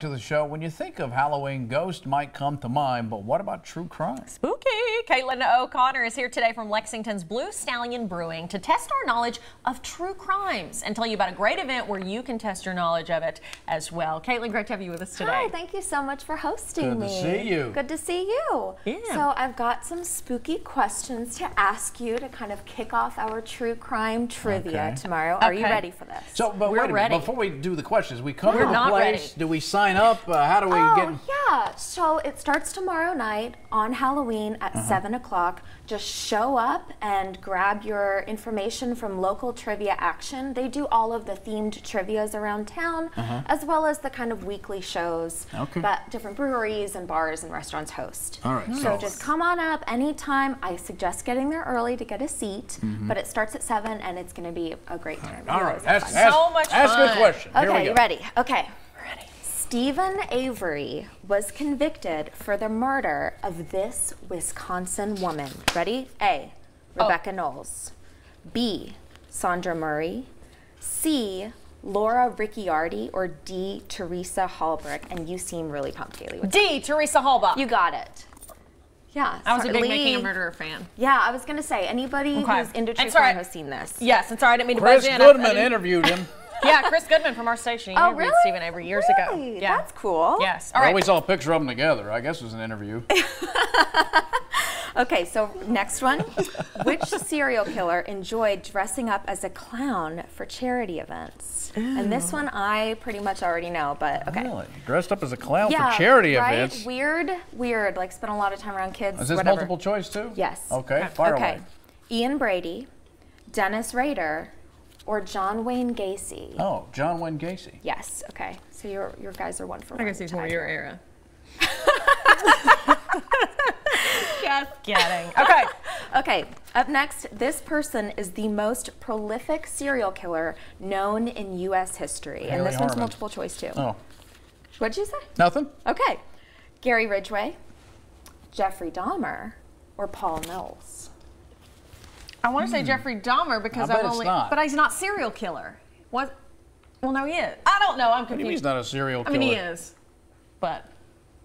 to the show. When you think of Halloween, ghost might come to mind, but what about true crime? Spooky! Caitlin O'Connor is here today from Lexington's Blue Stallion Brewing to test our knowledge of true crimes and tell you about a great event where you can test your knowledge of it as well. Caitlin, great to have you with us today. Hi, thank you so much for hosting me. Good to see you. Good to see you. Yeah. So I've got some spooky questions to ask you to kind of kick off our true crime trivia Okay. tomorrow. Are you ready for this? So, but We're wait a minute, ready. before we do the questions, we come We're to the place. ready. Do we sign up? Uh, how do we Oh, get? yeah. So it starts tomorrow night on Halloween at Uh-huh. 7 o'clock. Just show up and grab your information from local trivia action. They do all of the themed trivias around town, as well as the kind of weekly shows. Okay. that different breweries and bars and restaurants host. All right, So so- just come on up anytime. I suggest getting there early to get a seat, but it starts at 7 and it's going to be a great time. All We right, always have ask, fun. ask, So much ask a fun. question. Here we Okay, go. you ready? Okay. Ready. Steven Avery was convicted for the murder of this Wisconsin woman. Ready? A. Oh. Rebecca Knowles. B. Sandra Murray. C. Laura Ricciardi. Or D. Teresa Hallbrook. And you seem really pumped, Hayley. with- D. Teresa Halbach. You got it. Yeah. I was a big sorry, Making a Lee- Murderer fan. Yeah, I was gonna say anybody Okay. who's into true crime has seen this. Yes, and sorry I didn't mean to Chris buzz in. I- I Goodman interviewed him. Yeah, Chris Goodman from our station. He Oh, interviewed really? Steven Avery years Really? ago. Yeah. That's cool. Yes. All I right. always saw a picture of them together. I guess it was an interview. Okay, so next one. Which serial killer enjoyed dressing up as a clown for charity events? And this one I pretty much already know, but okay. Really? Dressed up as a clown Yeah, for charity right? events. Weird, weird. Like spent a lot of time around kids. Is this whatever. multiple choice too? Yes. Okay, fire okay. away. Ian Brady, Dennis Rader, or John Wayne Gacy? Oh, John Wayne Gacy. Yes. Okay. So your your guys are one for I guess he's more your era. Just kidding. Okay. Okay, up next, this person is the most prolific serial killer known in U.S. history. and Hayley this one's multiple choice, too. Oh, What'd you say? nothing? Okay. Gary Ridgway, Jeffrey Dahmer, or Paul Knowles? I want to say hmm. Jeffrey Dahmer because I bet I've it's only, not. but he's not serial killer. What? Well, no, he is. I don't know. I'm What do you mean he's not a serial killer. I killer? mean, he is, but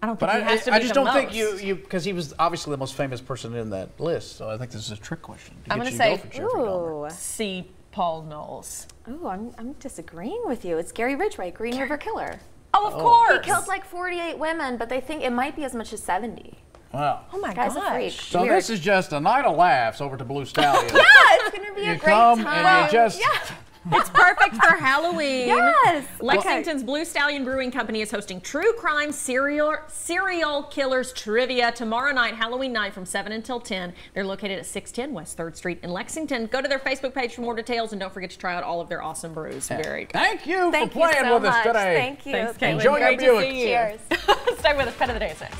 I don't think But he I, has to I be just the don't think you you because he was obviously the most famous person in that list. So I think this is a trick question. To I'm get gonna say- go for Jeffrey Dahmer. Ooh. See Paul Knowles. Ooh, I'm, I'm disagreeing with you. It's Gary Ridgway, Green River Killer. Oh, of oh. course. He killed like 48 women, but they think it might be as much as 70. Wow. Oh my Guy's gosh. So Weird. this is just a night of laughs over to Blue Stallion. Yeah, it's gonna be you a great come time. and you just yeah. It's perfect for Halloween. Yes. Lexington's Blue Stallion Brewing Company is hosting True Crime Serial Serial Killers Trivia tomorrow night, Halloween night from 7 until 10. They're located at 610 West 3rd Street in Lexington. Go to their Facebook page for more details and don't forget to try out all of their awesome brews. Very good. Thank you Thank for you playing so with us today. Thank you. Thanks, Caitlin. Enjoy your Great to Buick. you. Cheers. Stay with us. Pet of the day is next.